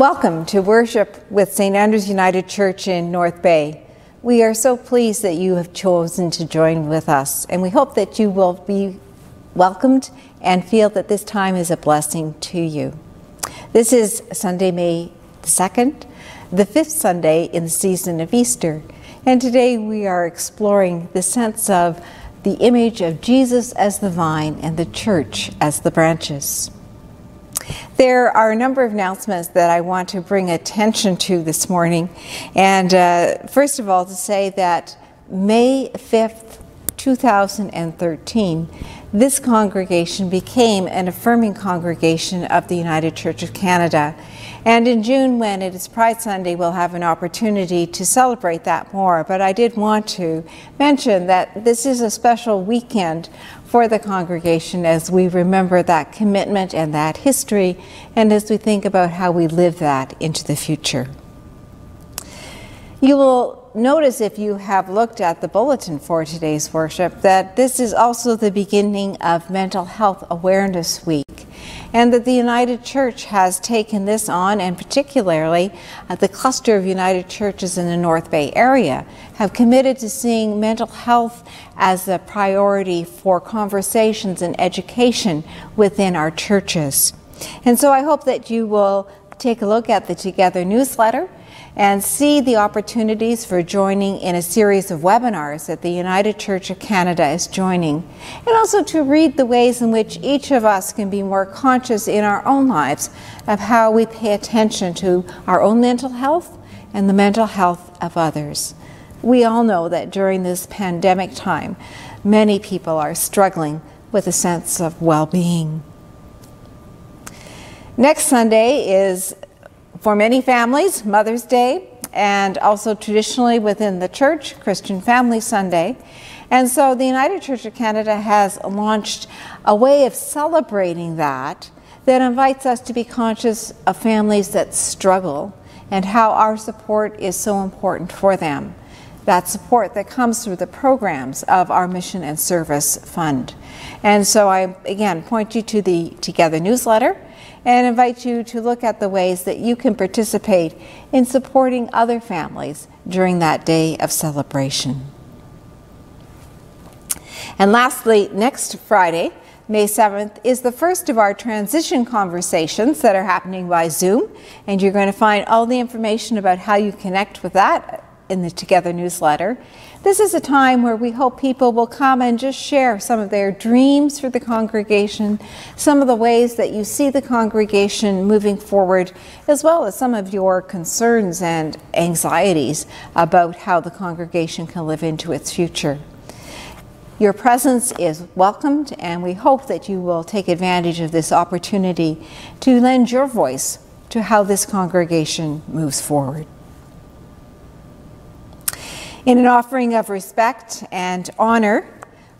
Welcome to worship with St. Andrew's United Church in North Bay. We are so pleased that you have chosen to join with us, and we hope that you will be welcomed and feel that this time is a blessing to you. This is Sunday, May the 2nd, the fifth Sunday in the season of Easter, and today we are exploring the sense of the image of Jesus as the vine and the church as the branches. There are a number of announcements that I want to bring attention to this morning. And uh, first of all, to say that May 5th, 2013, this congregation became an affirming congregation of the United Church of Canada. And in June, when it is Pride Sunday, we'll have an opportunity to celebrate that more. But I did want to mention that this is a special weekend for the congregation as we remember that commitment and that history, and as we think about how we live that into the future. You will notice if you have looked at the bulletin for today's worship that this is also the beginning of Mental Health Awareness Week and that the United Church has taken this on, and particularly uh, the cluster of United Churches in the North Bay area have committed to seeing mental health as a priority for conversations and education within our churches. And so I hope that you will take a look at the Together newsletter and see the opportunities for joining in a series of webinars that the United Church of Canada is joining, and also to read the ways in which each of us can be more conscious in our own lives of how we pay attention to our own mental health and the mental health of others. We all know that during this pandemic time, many people are struggling with a sense of well being. Next Sunday is for many families, Mother's Day, and also traditionally within the church, Christian Family Sunday. And so the United Church of Canada has launched a way of celebrating that that invites us to be conscious of families that struggle and how our support is so important for them. That support that comes through the programs of our Mission and Service Fund. And so I again point you to the Together newsletter and invite you to look at the ways that you can participate in supporting other families during that day of celebration. And lastly, next Friday, May 7th, is the first of our transition conversations that are happening by Zoom. And you're going to find all the information about how you connect with that in the Together newsletter. This is a time where we hope people will come and just share some of their dreams for the congregation, some of the ways that you see the congregation moving forward, as well as some of your concerns and anxieties about how the congregation can live into its future. Your presence is welcomed, and we hope that you will take advantage of this opportunity to lend your voice to how this congregation moves forward. In an offering of respect and honor,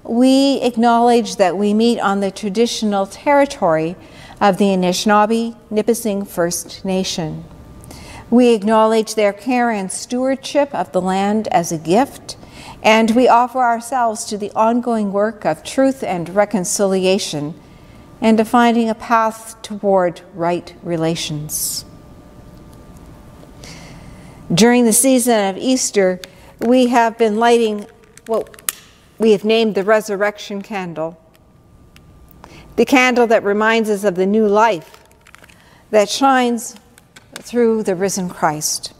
we acknowledge that we meet on the traditional territory of the Anishinaabe Nipissing First Nation. We acknowledge their care and stewardship of the land as a gift, and we offer ourselves to the ongoing work of truth and reconciliation and to finding a path toward right relations. During the season of Easter, we have been lighting what we have named the resurrection candle, the candle that reminds us of the new life that shines through the risen Christ.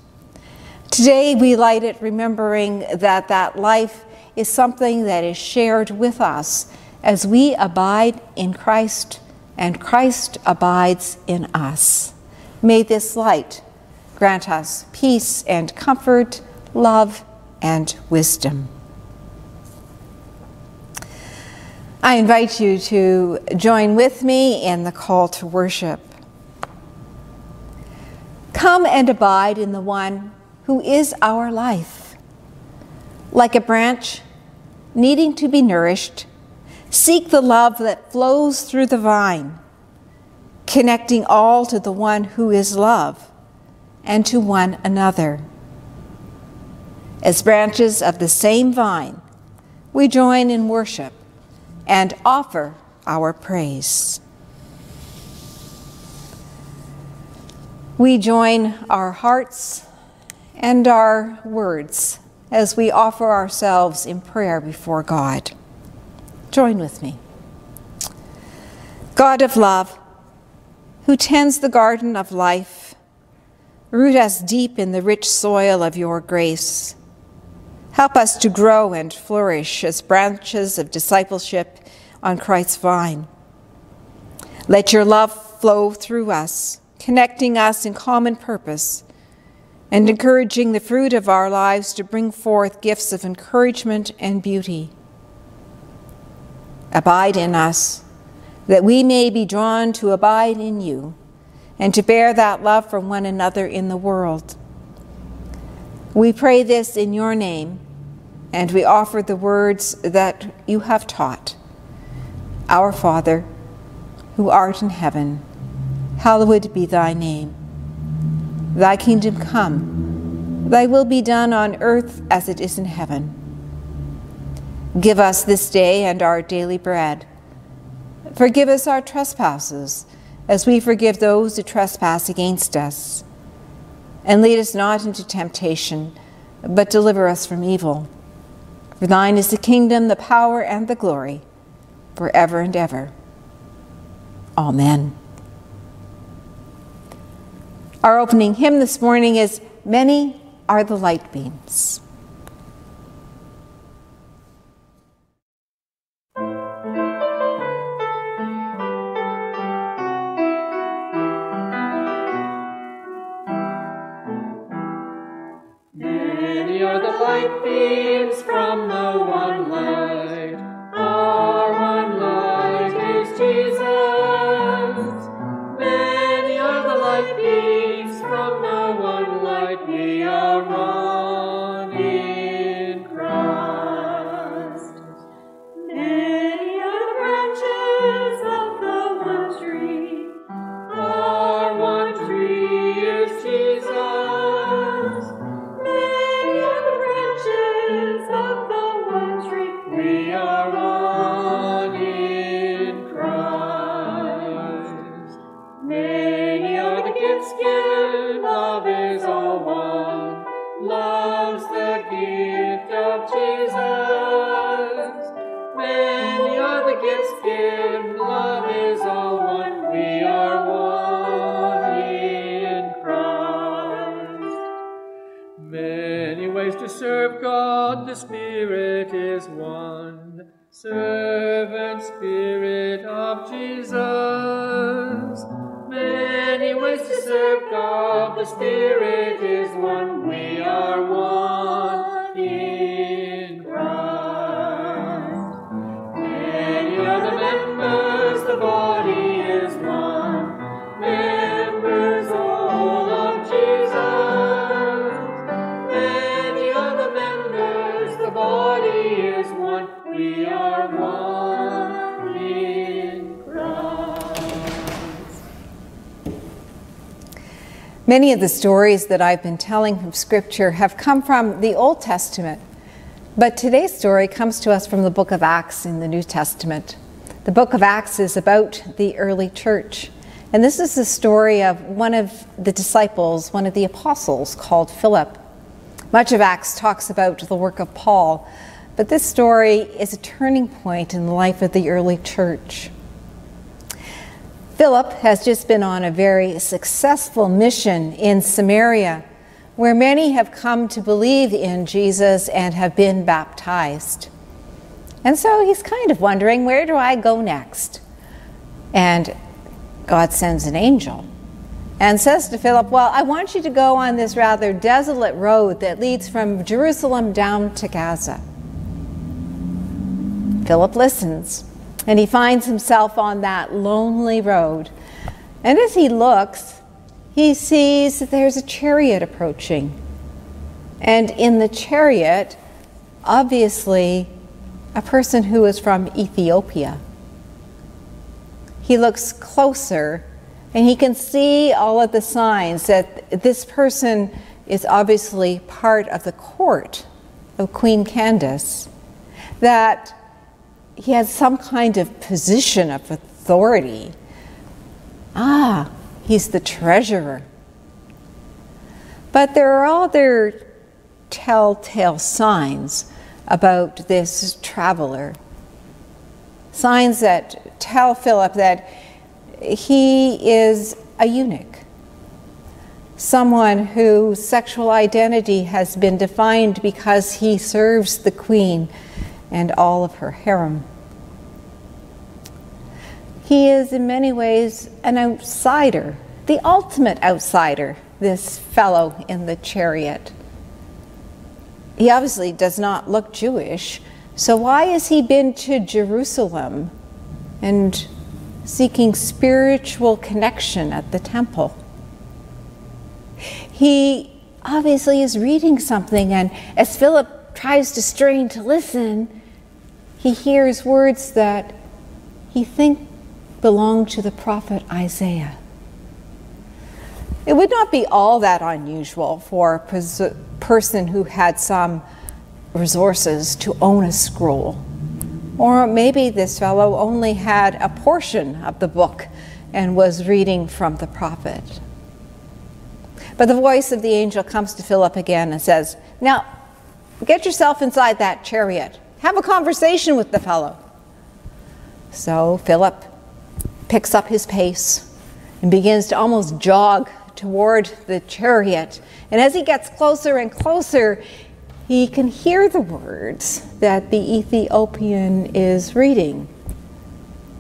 Today we light it remembering that that life is something that is shared with us as we abide in Christ and Christ abides in us. May this light grant us peace and comfort, love, and wisdom. I invite you to join with me in the call to worship. Come and abide in the one who is our life. Like a branch needing to be nourished, seek the love that flows through the vine, connecting all to the one who is love and to one another. As branches of the same vine, we join in worship and offer our praise. We join our hearts and our words as we offer ourselves in prayer before God. Join with me. God of love, who tends the garden of life, root us deep in the rich soil of your grace. Help us to grow and flourish as branches of discipleship on Christ's vine. Let your love flow through us, connecting us in common purpose and encouraging the fruit of our lives to bring forth gifts of encouragement and beauty. Abide in us, that we may be drawn to abide in you and to bear that love for one another in the world. We pray this in your name, and we offer the words that you have taught. Our Father, who art in heaven, hallowed be thy name. Thy kingdom come, thy will be done on earth as it is in heaven. Give us this day and our daily bread. Forgive us our trespasses, as we forgive those who trespass against us. And lead us not into temptation, but deliver us from evil. For thine is the kingdom, the power, and the glory, forever and ever. Amen. Our opening hymn this morning is Many Are the Light Beams. Many of the stories that I've been telling from Scripture have come from the Old Testament, but today's story comes to us from the book of Acts in the New Testament. The book of Acts is about the early church, and this is the story of one of the disciples, one of the apostles called Philip. Much of Acts talks about the work of Paul, but this story is a turning point in the life of the early church. Philip has just been on a very successful mission in Samaria, where many have come to believe in Jesus and have been baptized. And so he's kind of wondering, where do I go next? And God sends an angel and says to Philip, Well, I want you to go on this rather desolate road that leads from Jerusalem down to Gaza. Philip listens and he finds himself on that lonely road. And as he looks, he sees that there's a chariot approaching. And in the chariot, obviously, a person who is from Ethiopia. He looks closer and he can see all of the signs that this person is obviously part of the court of Queen Candace, that he has some kind of position of authority. Ah, he's the treasurer But there are other telltale signs about this traveler. Signs that tell Philip that he is a eunuch, someone whose sexual identity has been defined because he serves the queen and all of her harem. He is, in many ways, an outsider, the ultimate outsider, this fellow in the chariot. He obviously does not look Jewish, so why has he been to Jerusalem and seeking spiritual connection at the temple? He obviously is reading something, and as Philip tries to strain to listen, he hears words that he thinks belong to the prophet Isaiah. It would not be all that unusual for a person who had some resources to own a scroll. Or maybe this fellow only had a portion of the book and was reading from the prophet. But the voice of the angel comes to Philip again and says, Now, get yourself inside that chariot. Have a conversation with the fellow. So Philip picks up his pace and begins to almost jog toward the chariot. And as he gets closer and closer, he can hear the words that the Ethiopian is reading.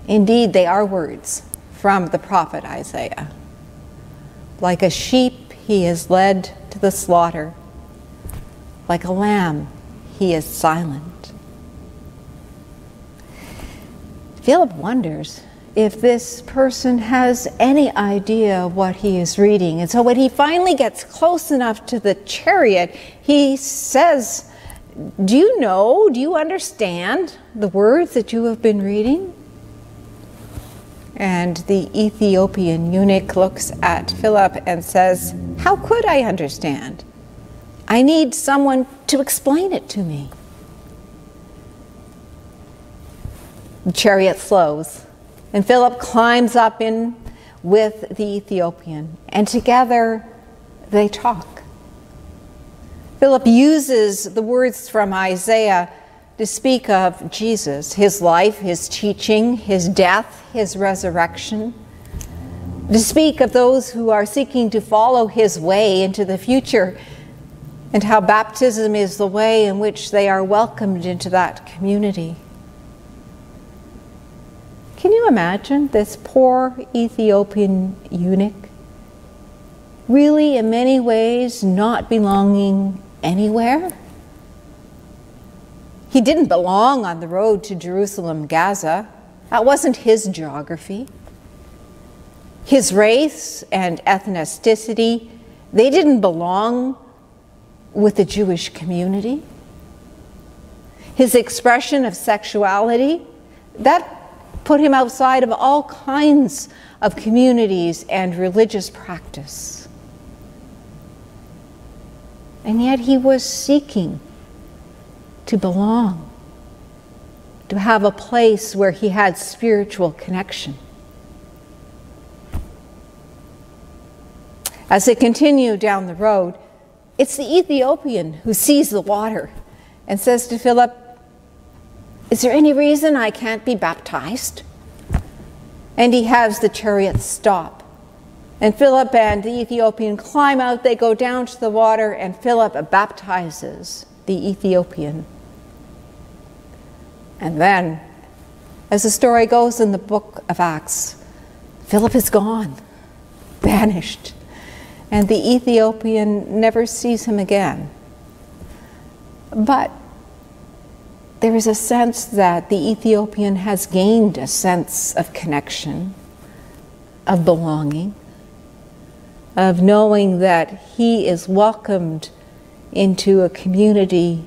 Indeed, they are words from the prophet Isaiah. Like a sheep, he is led to the slaughter. Like a lamb, he is silent. Philip wonders if this person has any idea what he is reading. And so when he finally gets close enough to the chariot, he says, Do you know, do you understand the words that you have been reading? And the Ethiopian eunuch looks at Philip and says, How could I understand? I need someone to explain it to me. The chariot slows and Philip climbs up in with the Ethiopian, and together they talk. Philip uses the words from Isaiah to speak of Jesus, his life, his teaching, his death, his resurrection, to speak of those who are seeking to follow his way into the future, and how baptism is the way in which they are welcomed into that community. Can you imagine this poor Ethiopian eunuch? Really, in many ways, not belonging anywhere? He didn't belong on the road to Jerusalem, Gaza. That wasn't his geography. His race and ethnicity, they didn't belong with the Jewish community. His expression of sexuality, that put him outside of all kinds of communities and religious practice. And yet he was seeking to belong, to have a place where he had spiritual connection. As they continue down the road, it's the Ethiopian who sees the water and says to Philip, is there any reason I can't be baptized? And he has the chariot stop. And Philip and the Ethiopian climb out, they go down to the water, and Philip baptizes the Ethiopian. And then, as the story goes in the book of Acts, Philip is gone, vanished, and the Ethiopian never sees him again. But there is a sense that the Ethiopian has gained a sense of connection, of belonging, of knowing that he is welcomed into a community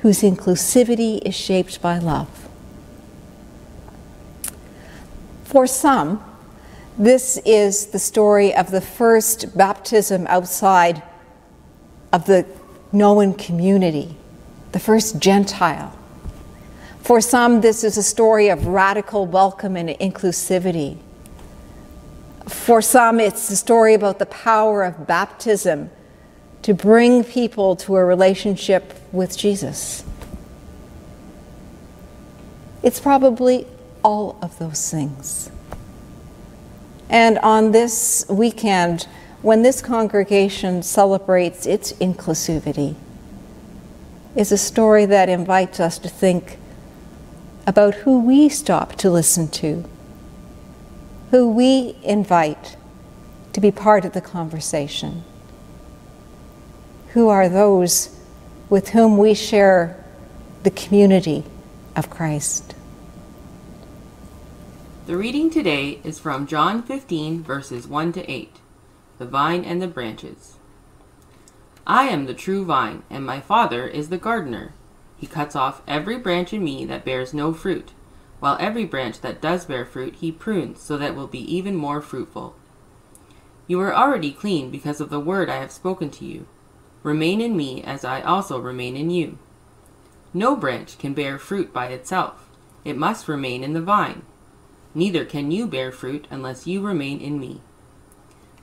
whose inclusivity is shaped by love. For some, this is the story of the first baptism outside of the known community, the first Gentile for some, this is a story of radical welcome and inclusivity. For some, it's a story about the power of baptism to bring people to a relationship with Jesus? It's probably all of those things. And on this weekend, when this congregation celebrates its inclusivity, is a story that invites us to think about who we stop to listen to, who we invite to be part of the conversation. Who are those with whom we share the community of Christ? The reading today is from John 15, verses 1 to 8, the vine and the branches. I am the true vine, and my Father is the gardener. He cuts off every branch in me that bears no fruit, while every branch that does bear fruit he prunes so that it will be even more fruitful. You are already clean because of the word I have spoken to you. Remain in me as I also remain in you. No branch can bear fruit by itself, it must remain in the vine. Neither can you bear fruit unless you remain in me.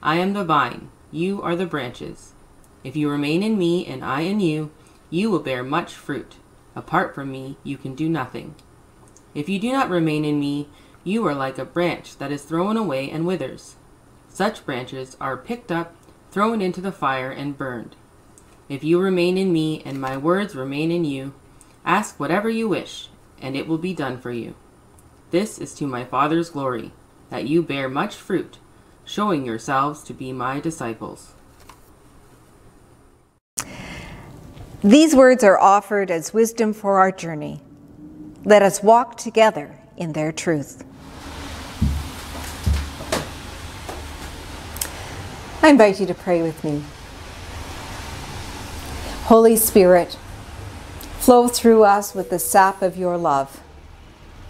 I am the vine, you are the branches. If you remain in me and I in you, you will bear much fruit. Apart from me, you can do nothing. If you do not remain in me, you are like a branch that is thrown away and withers. Such branches are picked up, thrown into the fire, and burned. If you remain in me and my words remain in you, ask whatever you wish, and it will be done for you. This is to my Father's glory, that you bear much fruit, showing yourselves to be my disciples. These words are offered as wisdom for our journey. Let us walk together in their truth. I invite you to pray with me. Holy Spirit, flow through us with the sap of your love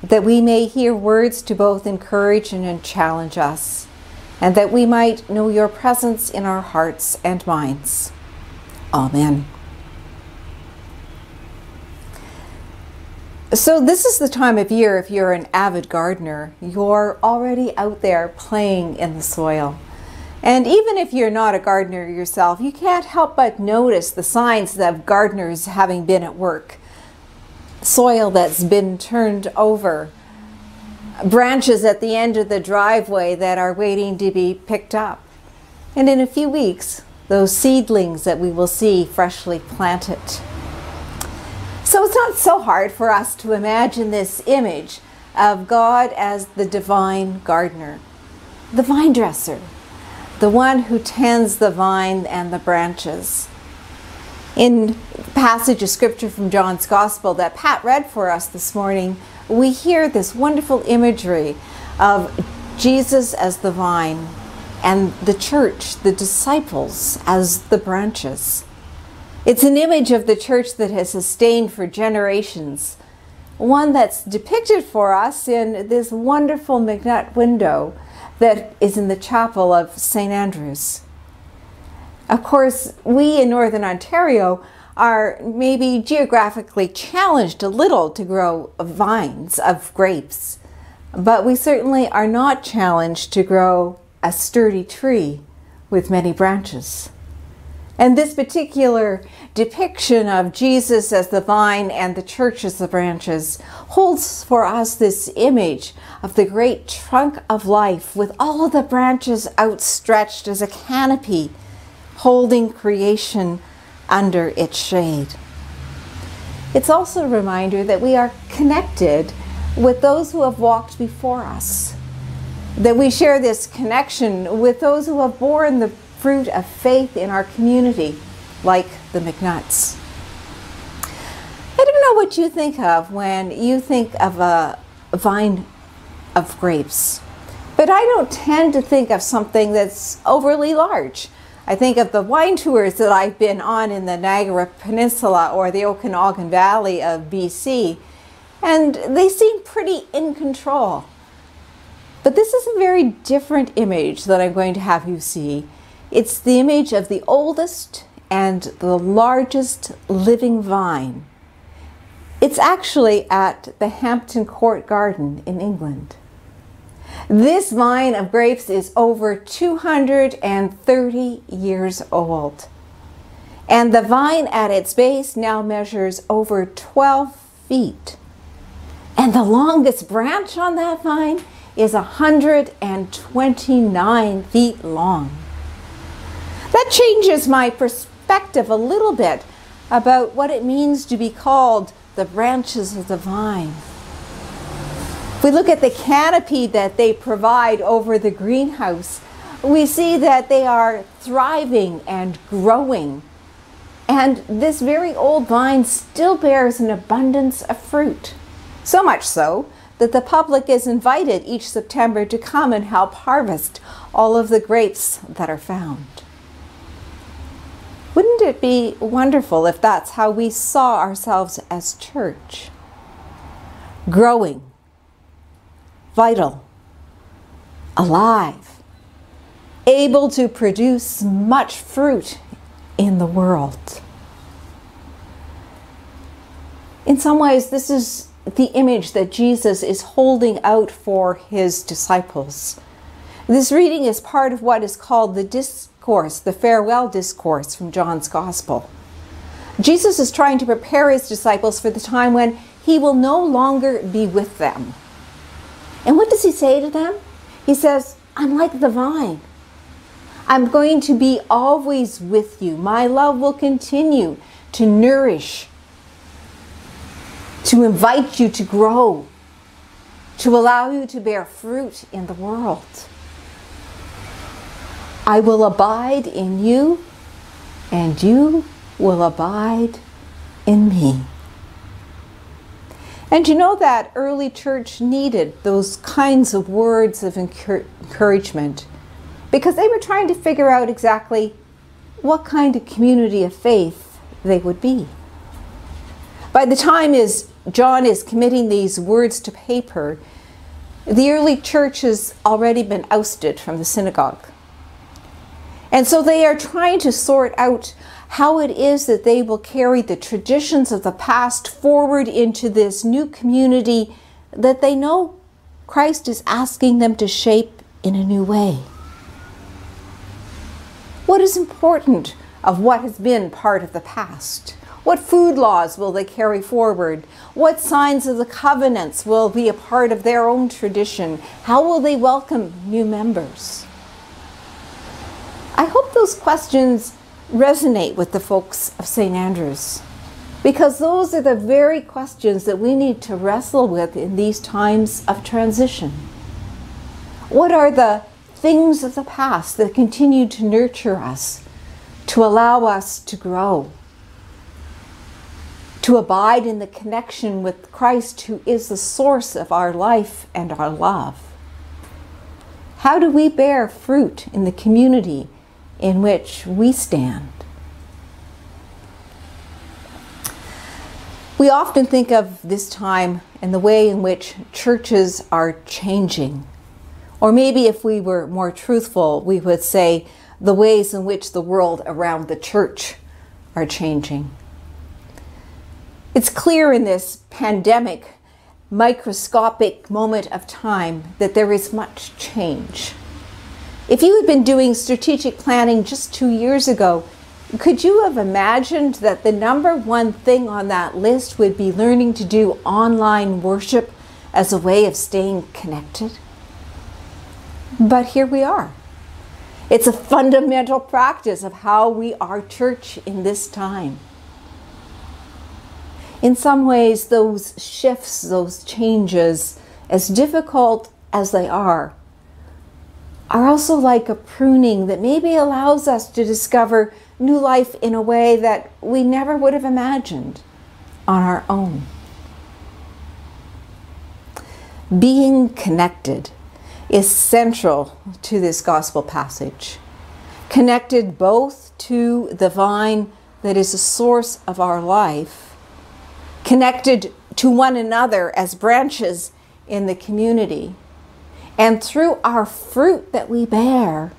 that we may hear words to both encourage and challenge us, and that we might know your presence in our hearts and minds. Amen. So, this is the time of year, if you're an avid gardener, you're already out there playing in the soil. And even if you're not a gardener yourself, you can't help but notice the signs of gardeners having been at work soil that's been turned over, branches at the end of the driveway that are waiting to be picked up. And in a few weeks, those seedlings that we will see freshly planted. So it's not so hard for us to imagine this image of God as the divine gardener, the vine dresser, the one who tends the vine and the branches in passage of scripture from John's Gospel that Pat read for us this morning, we hear this wonderful imagery of Jesus as the vine and the church, the disciples, as the branches. It's an image of the church that has sustained for generations, one that's depicted for us in this wonderful McNutt window that is in the chapel of St. Andrew's. Of course, we in Northern Ontario are maybe geographically challenged a little to grow vines of grapes, but we certainly are not challenged to grow a sturdy tree with many branches. And this particular depiction of Jesus as the vine and the church as the branches holds for us this image of the great trunk of life with all of the branches outstretched as a canopy holding creation under its shade. It's also a reminder that we are connected with those who have walked before us, that we share this connection with those who have borne the fruit of faith in our community, like the McNutts. I don't know what you think of when you think of a vine of grapes, but I don't tend to think of something that's overly large. I think of the wine tours that I've been on in the Niagara Peninsula or the Okanagan Valley of BC, and they seem pretty in control. But this is a very different image that I'm going to have you see. It's the image of the oldest and the largest living vine. It's actually at the Hampton Court Garden in England. This vine of grapes is over 230 years old. And the vine at its base now measures over 12 feet. And the longest branch on that vine is 129 feet long. That changes my perspective a little bit about what it means to be called the branches of the vine. If we look at the canopy that they provide over the greenhouse, we see that they are thriving and growing. And this very old vine still bears an abundance of fruit. So much so that the public is invited each September to come and help harvest all of the grapes that are found. Wouldn't it be wonderful if that's how we saw ourselves as church? Growing, vital, alive, able to produce much fruit in the world. In some ways, this is the image that Jesus is holding out for his disciples. This reading is part of what is called the discourse, the farewell discourse from John's Gospel. Jesus is trying to prepare his disciples for the time when he will no longer be with them. And what does he say to them? He says, I'm like the vine. I'm going to be always with you. My love will continue to nourish, to invite you to grow, to allow you to bear fruit in the world. I will abide in you, and you will abide in me. And you know that early church needed those kinds of words of encouragement because they were trying to figure out exactly what kind of community of faith they would be. By the time is John is committing these words to paper, the early church has already been ousted from the synagogue. And so they are trying to sort out how it is that they will carry the traditions of the past forward into this new community that they know Christ is asking them to shape in a new way. What is important of what has been part of the past? What food laws will they carry forward? What signs of the covenants will be a part of their own tradition? How will they welcome new members? I hope those questions resonate with the folks of St. Andrews because those are the very questions that we need to wrestle with in these times of transition. What are the things of the past that continue to nurture us, to allow us to grow, to abide in the connection with Christ, who is the source of our life and our love? How do we bear fruit in the community in which we stand. We often think of this time and the way in which churches are changing. Or maybe if we were more truthful, we would say the ways in which the world around the church are changing. It's clear in this pandemic, microscopic moment of time that there is much change. If you had been doing strategic planning just two years ago, could you have imagined that the number one thing on that list would be learning to do online worship as a way of staying connected? But here we are. It's a fundamental practice of how we are church in this time. In some ways, those shifts, those changes, as difficult as they are, are also like a pruning that maybe allows us to discover new life in a way that we never would have imagined on our own. Being connected is central to this gospel passage. Connected both to the vine that is the source of our life, connected to one another as branches in the community, and through our fruit that we bear,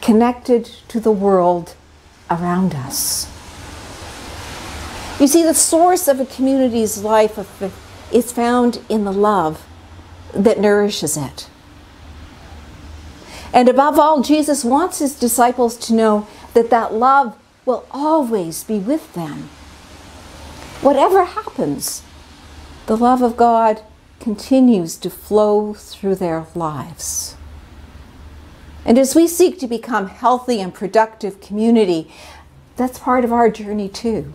connected to the world around us. You see, the source of a community's life is found in the love that nourishes it. And above all, Jesus wants his disciples to know that that love will always be with them. Whatever happens, the love of God continues to flow through their lives. And as we seek to become healthy and productive community, that's part of our journey too.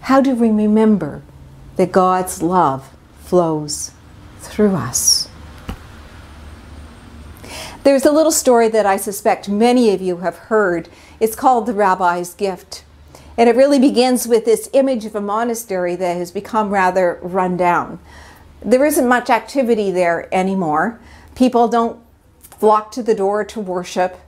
How do we remember that God's love flows through us? There's a little story that I suspect many of you have heard. It's called The Rabbi's Gift. And it really begins with this image of a monastery that has become rather run down. There isn't much activity there anymore. People don't flock to the door to worship.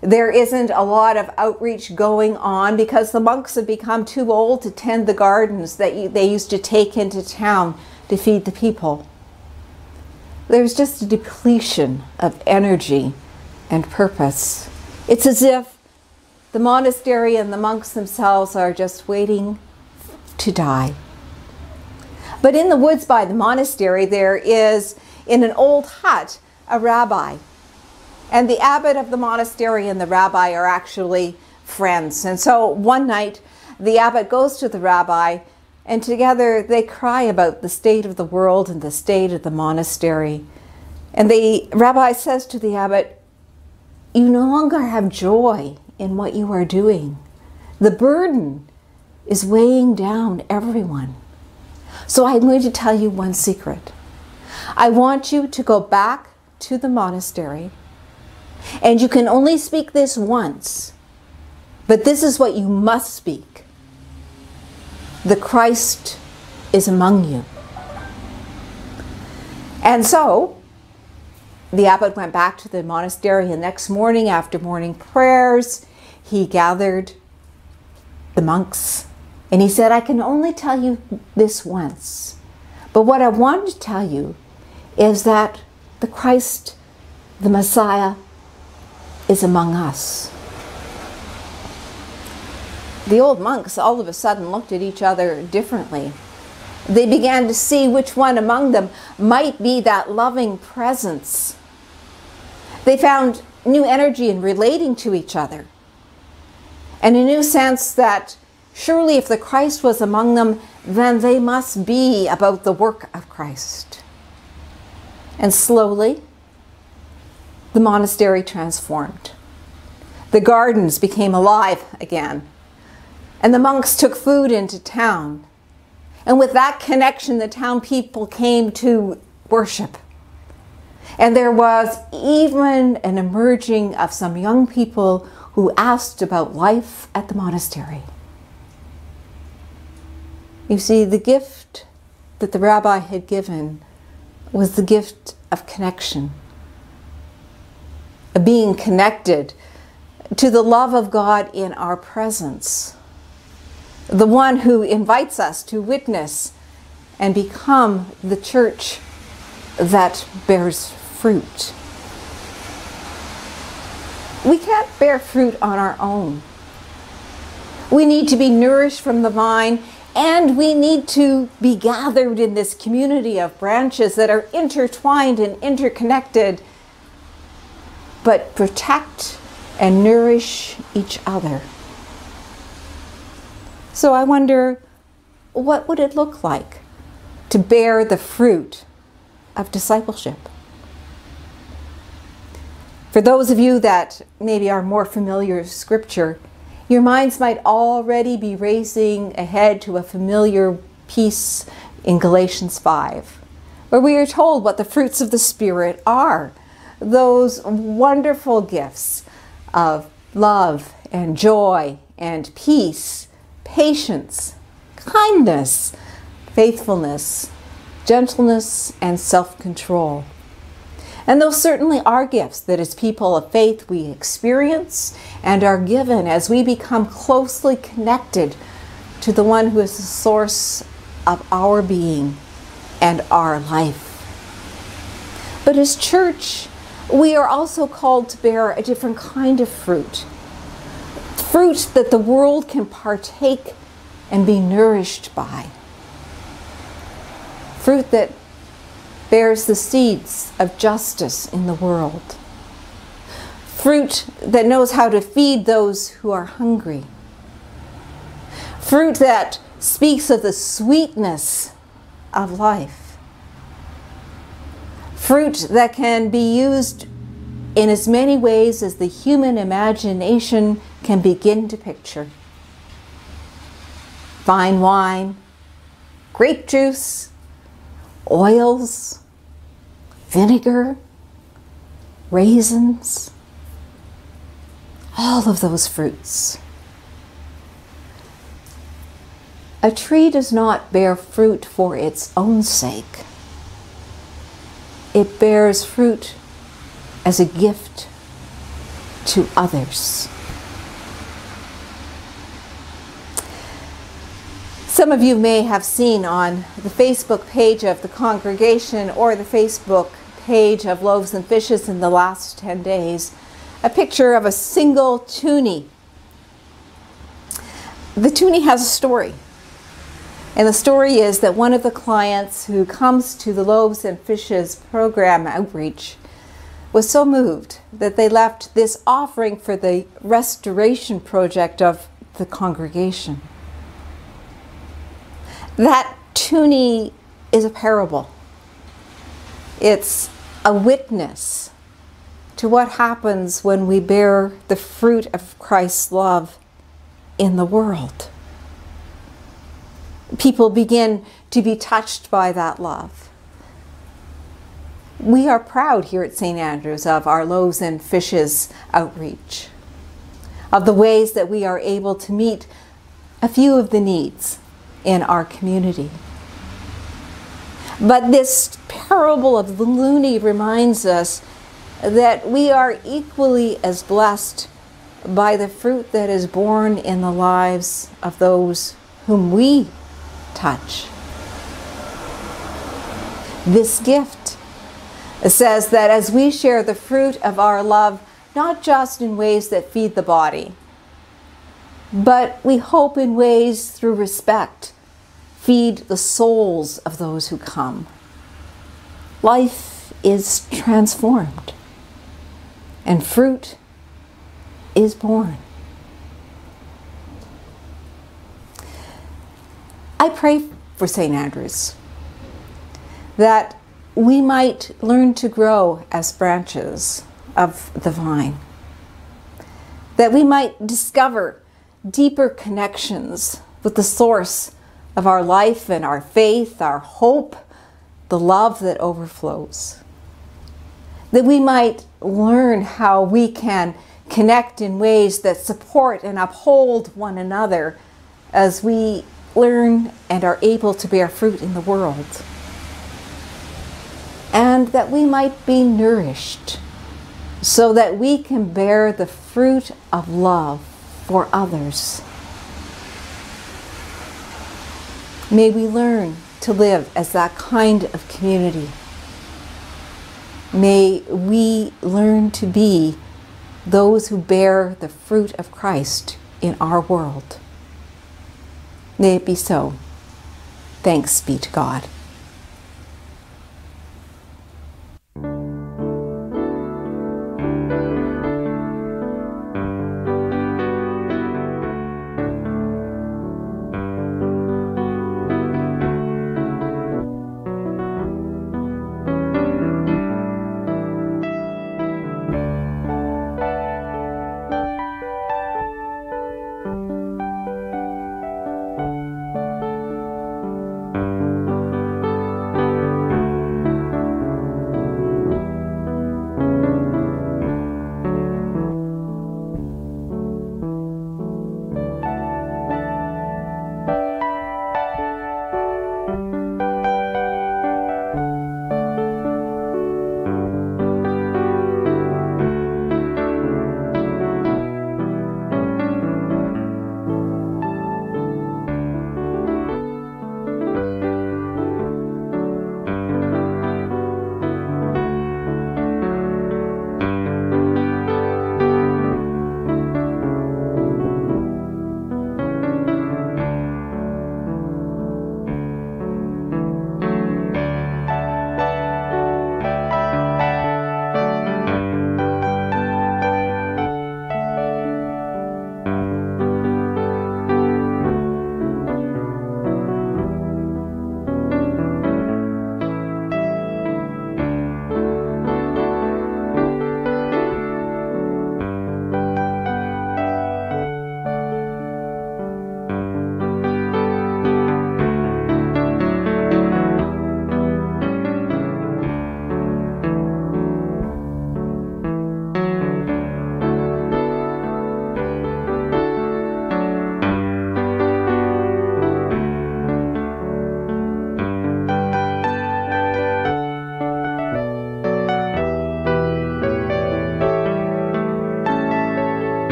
There isn't a lot of outreach going on because the monks have become too old to tend the gardens that they used to take into town to feed the people. There's just a depletion of energy and purpose. It's as if the monastery and the monks themselves are just waiting to die. But in the woods by the monastery, there is, in an old hut, a rabbi. And the abbot of the monastery and the rabbi are actually friends. And so one night, the abbot goes to the rabbi, and together they cry about the state of the world and the state of the monastery. And the rabbi says to the abbot, You no longer have joy in what you are doing. The burden is weighing down everyone. So I'm going to tell you one secret. I want you to go back to the monastery, and you can only speak this once, but this is what you must speak. The Christ is among you. And so, the abbot went back to the monastery the next morning after morning prayers. He gathered the monks and he said, I can only tell you this once. But what I want to tell you is that the Christ, the Messiah, is among us. The old monks all of a sudden looked at each other differently. They began to see which one among them might be that loving presence. They found new energy in relating to each other and a new sense that Surely, if the Christ was among them, then they must be about the work of Christ. And slowly, the monastery transformed. The gardens became alive again, and the monks took food into town. And with that connection, the town people came to worship. And there was even an emerging of some young people who asked about life at the monastery. You see, the gift that the rabbi had given was the gift of connection, of being connected to the love of God in our presence, the one who invites us to witness and become the church that bears fruit. We can't bear fruit on our own. We need to be nourished from the vine and we need to be gathered in this community of branches that are intertwined and interconnected, but protect and nourish each other. So I wonder what would it look like to bear the fruit of discipleship? For those of you that maybe are more familiar with scripture, your minds might already be racing ahead to a familiar piece in Galatians 5, where we are told what the fruits of the Spirit are those wonderful gifts of love and joy and peace, patience, kindness, faithfulness, gentleness, and self control. And those certainly are gifts that as people of faith we experience and are given as we become closely connected to the one who is the source of our being and our life. But as church, we are also called to bear a different kind of fruit. Fruit that the world can partake and be nourished by. Fruit that bears the seeds of justice in the world. Fruit that knows how to feed those who are hungry. fruit that speaks of the sweetness of life, fruit that can be used in as many ways as the human imagination can begin to picture. Fine wine, grape juice, oils, vinegar, raisins, all of those fruits. A tree does not bear fruit for its own sake. It bears fruit as a gift to others. Some of you may have seen on the Facebook page of the congregation or the Facebook page of Loaves and Fishes in the last 10 days a picture of a single toonie. The toonie has a story. And the story is that one of the clients who comes to the Loaves and Fishes program outreach was so moved that they left this offering for the restoration project of the congregation. That toonie is a parable. It's a witness to what happens when we bear the fruit of Christ's love in the world people begin to be touched by that love. We are proud here at St. Andrews of our loaves and fishes outreach, of the ways that we are able to meet a few of the needs in our community. But this parable of the loonie reminds us that we are equally as blessed by the fruit that is born in the lives of those whom we touch. This gift says that as we share the fruit of our love, not just in ways that feed the body, but we hope in ways through respect feed the souls of those who come. Life is transformed and fruit is born. I pray for St. Andrews that we might learn to grow as branches of the vine, that we might discover deeper connections with the source of our life and our faith, our hope, the love that overflows. That we might learn how we can connect in ways that support and uphold one another as we learn and are able to bear fruit in the world. And that we might be nourished so that we can bear the fruit of love for others. May we learn to live as that kind of community. May we learn to be those who bear the fruit of Christ in our world. May it be so. Thanks be to God.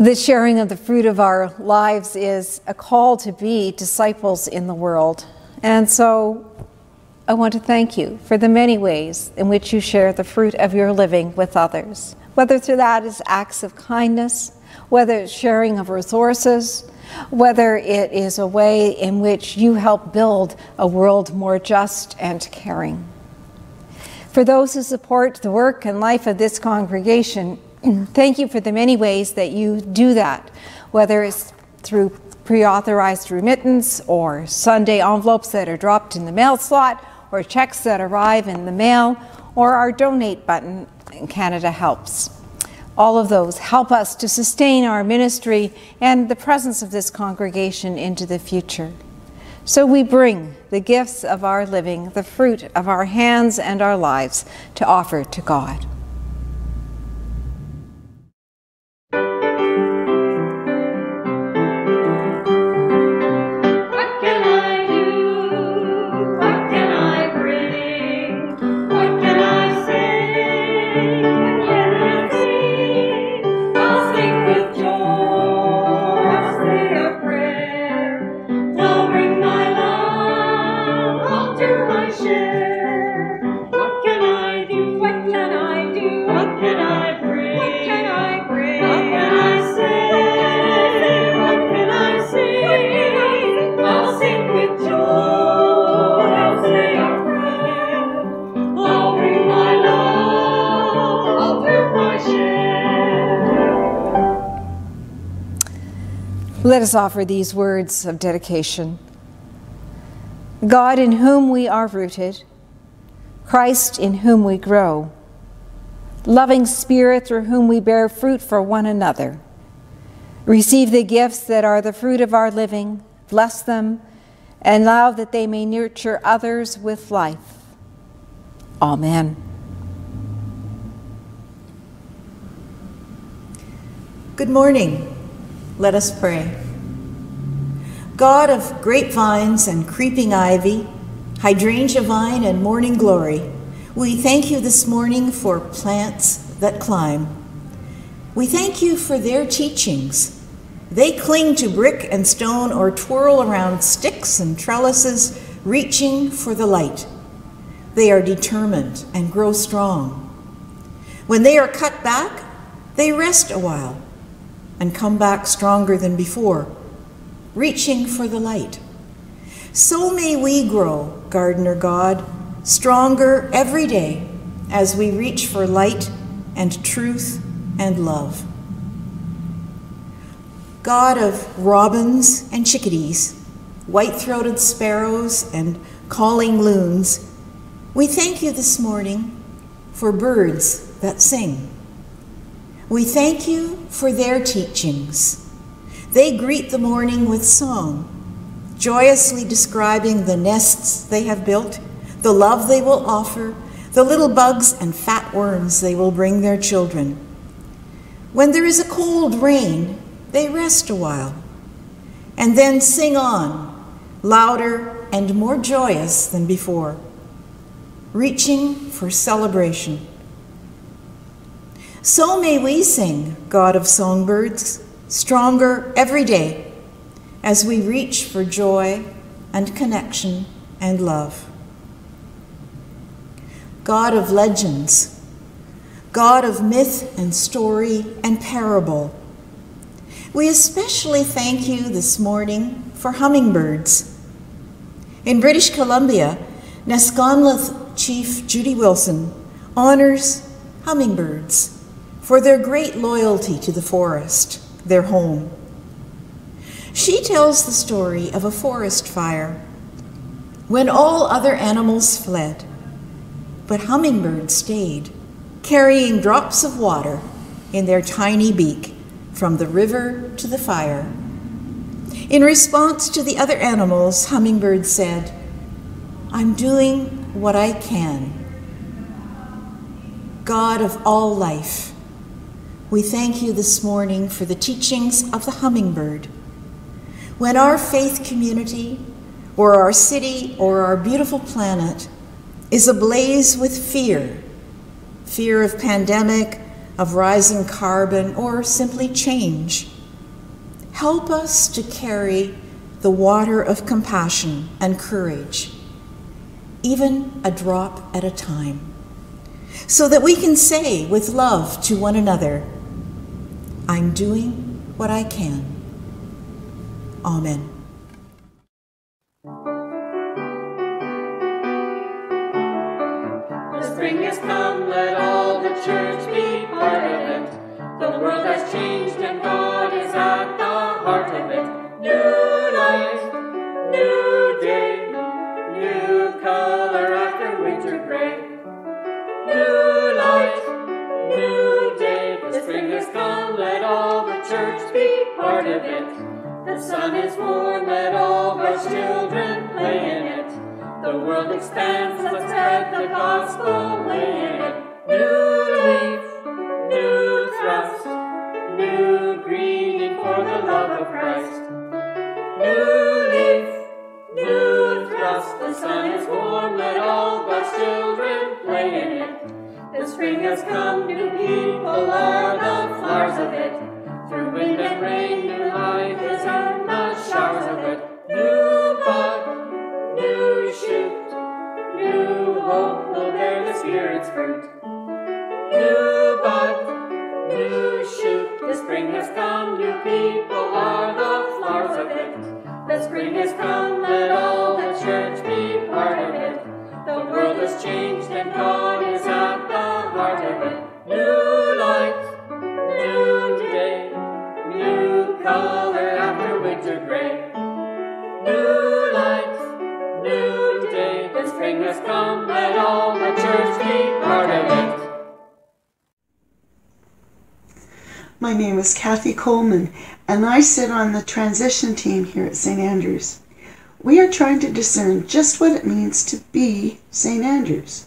The sharing of the fruit of our lives is a call to be disciples in the world. And so I want to thank you for the many ways in which you share the fruit of your living with others, whether through that is acts of kindness, whether it's sharing of resources, whether it is a way in which you help build a world more just and caring. For those who support the work and life of this congregation, thank you for the many ways that you do that, whether it's through pre authorized remittance or Sunday envelopes that are dropped in the mail slot or checks that arrive in the mail or our donate button in Canada Helps. All of those help us to sustain our ministry and the presence of this congregation into the future. So we bring the gifts of our living, the fruit of our hands and our lives, to offer to God. Let us offer these words of dedication. God in whom we are rooted, Christ in whom we grow, loving Spirit through whom we bear fruit for one another. Receive the gifts that are the fruit of our living, bless them, and allow that they may nurture others with life. Amen. Good morning. Let us pray. God of grapevines and creeping ivy, hydrangea vine and morning glory, we thank you this morning for plants that climb. We thank you for their teachings. They cling to brick and stone or twirl around sticks and trellises, reaching for the light. They are determined and grow strong. When they are cut back, they rest a while and come back stronger than before, reaching for the light. So may we grow, Gardener God, stronger every day as we reach for light and truth and love. God of robins and chickadees, white throated sparrows and calling loons, we thank you this morning for birds that sing. We thank you for their teachings. They greet the morning with song, joyously describing the nests they have built, the love they will offer, the little bugs and fat worms they will bring their children. When there is a cold rain, they rest a while and then sing on, louder and more joyous than before, reaching for celebration. So may we sing, God of songbirds, stronger every day as we reach for joy and connection and love. God of legends, God of myth and story and parable, we especially thank you this morning for hummingbirds. In British Columbia, Neskonlith Chief Judy Wilson honors hummingbirds for their great loyalty to the forest, their home. She tells the story of a forest fire when all other animals fled, but hummingbirds stayed, carrying drops of water in their tiny beak from the river to the fire. In response to the other animals, Hummingbird said, I'm doing what I can. God of all life, we thank you this morning for the teachings of the hummingbird. When our faith community, or our city, or our beautiful planet is ablaze with fear fear of pandemic, of rising carbon, or simply change. Help us to carry the water of compassion and courage, even a drop at a time, so that we can say with love to one another, I'm doing what I can. Amen. The spring has come, let all the church be part of it. The world has changed and God is at the heart of it. New church be part of it. The sun is warm, let all God's children play in it. The world expands, let's spread the gospel way in it. New leaf, new thrust, new greeting for the love of Christ. New leaf, new thrust, the sun is warm, let all God's children play in it. The spring has come, new people are the flowers of it. Wind and rain, new life is in the showers of it. New bud, new shoot, new hope will bear the Spirit's fruit. New bud, new shoot, the spring has come, new people are the flowers of it. The spring has come, let all the church be part of it. The world has changed and God is at the heart of it. New light, new day, color after winter gray. New new day, the spring has come, let all the church be part of it. My name is Kathy Coleman, and I sit on the transition team here at St. Andrews. We are trying to discern just what it means to be St. Andrews.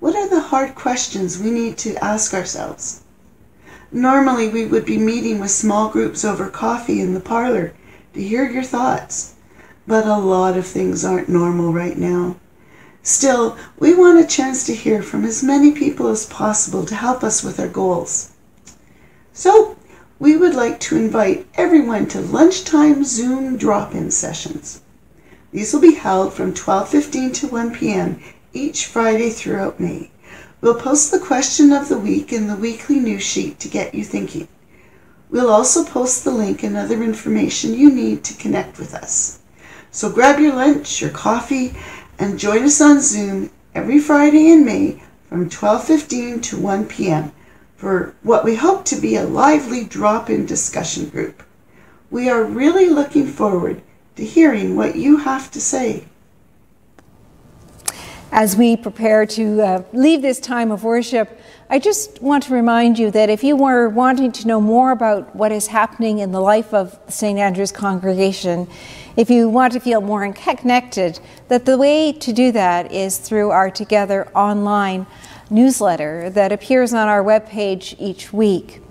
What are the hard questions we need to ask ourselves? Normally, we would be meeting with small groups over coffee in the parlor to hear your thoughts, but a lot of things aren't normal right now. Still, we want a chance to hear from as many people as possible to help us with our goals. So, we would like to invite everyone to lunchtime Zoom drop-in sessions. These will be held from 12:15 to 1 p.m. each Friday throughout May. We'll post the question of the week in the weekly news sheet to get you thinking. We'll also post the link and other information you need to connect with us. So grab your lunch, your coffee, and join us on Zoom every Friday in May from 12:15 to 1 p.m. for what we hope to be a lively drop-in discussion group. We are really looking forward to hearing what you have to say. As we prepare to uh, leave this time of worship, I just want to remind you that if you were wanting to know more about what is happening in the life of St. Andrew's congregation, if you want to feel more connected, that the way to do that is through our Together online newsletter that appears on our webpage each week.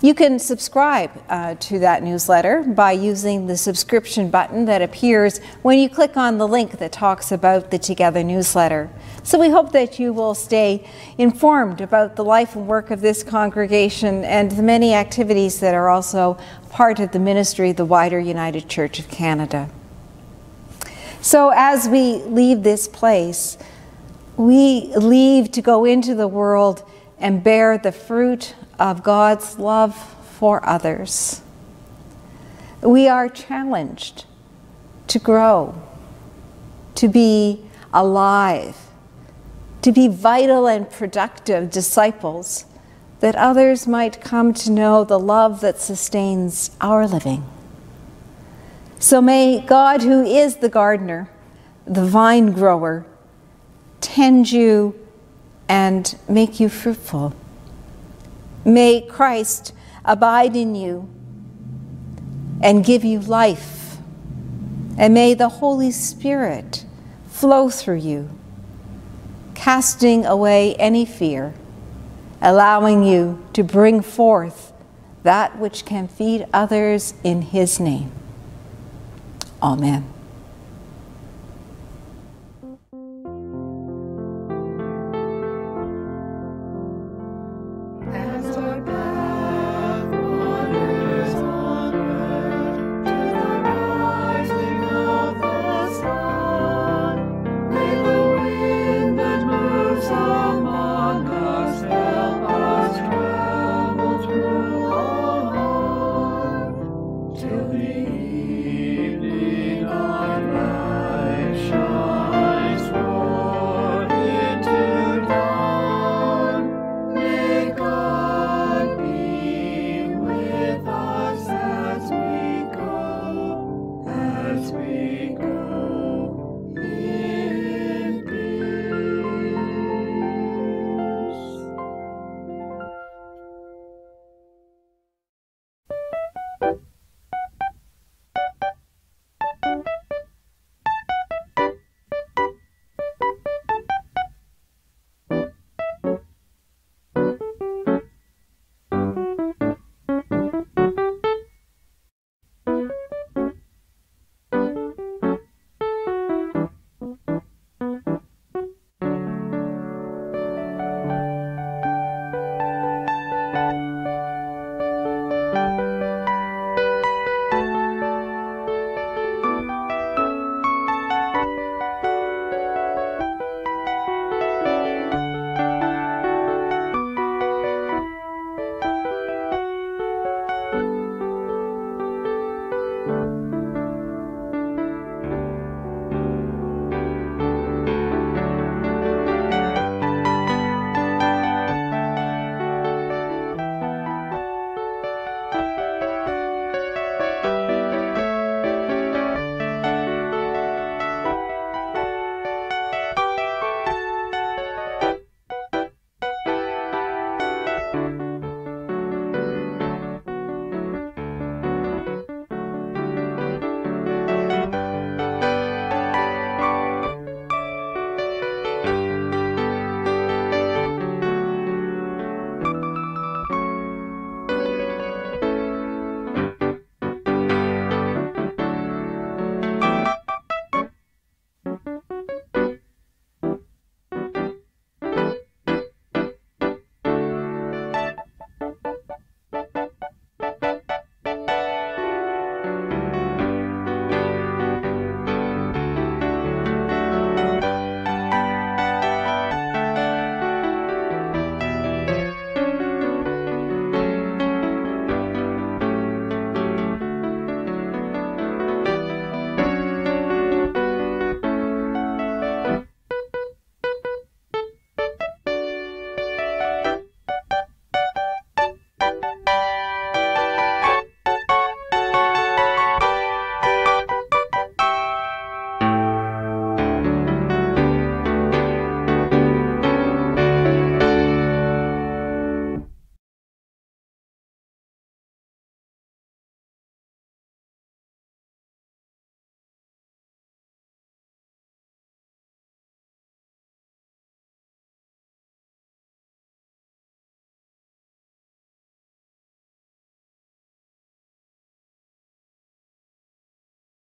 You can subscribe uh, to that newsletter by using the subscription button that appears when you click on the link that talks about the Together newsletter. So we hope that you will stay informed about the life and work of this congregation and the many activities that are also part of the ministry of the wider United Church of Canada. So as we leave this place, we leave to go into the world and bear the fruit of God's love for others. We are challenged to grow, to be alive, to be vital and productive disciples that others might come to know the love that sustains our living. So may God, who is the gardener, the vine grower, tend you and make you fruitful. May Christ abide in you and give you life. And may the Holy Spirit flow through you, casting away any fear, allowing you to bring forth that which can feed others in His name. Amen.